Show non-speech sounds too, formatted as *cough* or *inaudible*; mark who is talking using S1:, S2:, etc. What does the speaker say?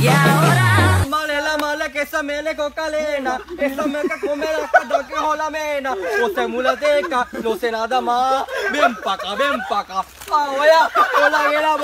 S1: Y *laughs* ahora
S2: Male la mala que esa mele con calena, esa meca come la cata que la mena, o se mulateca, no sé nada más, ven pa' acá, ven pa' acá, ah, vaya, hola, que la.